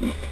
Mm-hmm.